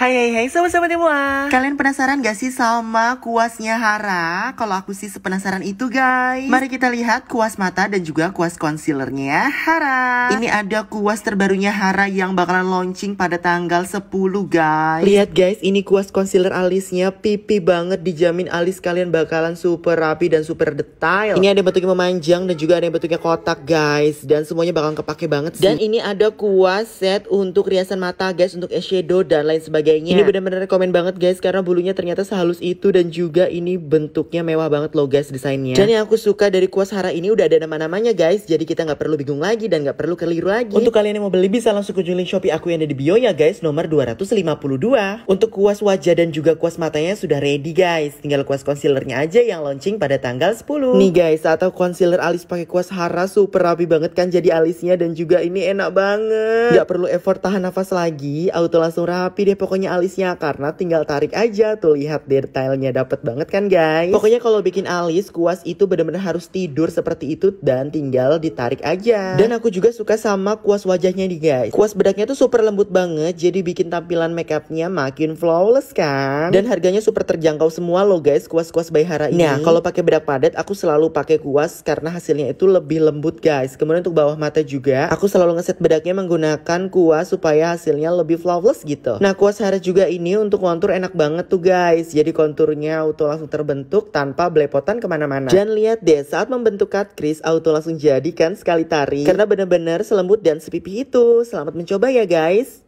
Hai hai hai sobat-sobat semua. Kalian penasaran gak sih sama kuasnya Hara? Kalau aku sih sepenasaran itu guys. Mari kita lihat kuas mata dan juga kuas concealernya Hara. Ini ada kuas terbarunya Hara yang bakalan launching pada tanggal 10 guys. Lihat guys ini kuas concealer alisnya pipi banget. Dijamin alis kalian bakalan super rapi dan super detail. Ini ada bentuknya memanjang dan juga ada yang bentuknya kotak guys. Dan semuanya bakalan kepake banget sih. Dan ini ada kuas set untuk riasan mata guys Untuk eyeshadow dan lain sebagainya sebagainya. Ini benar-benar rekomend banget guys karena bulunya ternyata sehalus itu dan juga ini bentuknya mewah banget loh guys desainnya. Dan yang aku suka dari kuas Hara ini udah ada nama-namanya guys, jadi kita nggak perlu bingung lagi dan nggak perlu keliru lagi. Untuk kalian yang mau beli bisa langsung kunjungi link Shopee aku yang ada di bio ya guys, nomor 252. Untuk kuas wajah dan juga kuas matanya sudah ready guys, tinggal kuas concealernya aja yang launching pada tanggal 10. Nih guys, atau concealer alis pakai kuas Hara super rapi banget kan jadi alisnya dan juga ini enak banget. Gak perlu effort tahan nafas lagi, auto langsung rapi deh pokoknya pokoknya alisnya karena tinggal tarik aja tuh lihat detailnya dapat banget kan guys? Pokoknya kalau bikin alis kuas itu bener-bener harus tidur seperti itu dan tinggal ditarik aja. Dan aku juga suka sama kuas wajahnya nih guys. Kuas bedaknya tuh super lembut banget jadi bikin tampilan makeupnya makin flawless kan? Dan harganya super terjangkau semua loh guys kuas-kuas Bayhara ini. Nah kalau pakai bedak padat aku selalu pakai kuas karena hasilnya itu lebih lembut guys. Kemudian untuk bawah mata juga aku selalu ngeset bedaknya menggunakan kuas supaya hasilnya lebih flawless gitu. Nah kuas Cara juga ini untuk kontur enak banget tuh guys. Jadi konturnya auto langsung terbentuk tanpa belepotan ke mana-mana. Dan lihat deh saat membentuk cut crease auto langsung jadi kan sekali tarik. Karena bener-bener selembut dan sepipi itu. Selamat mencoba ya guys.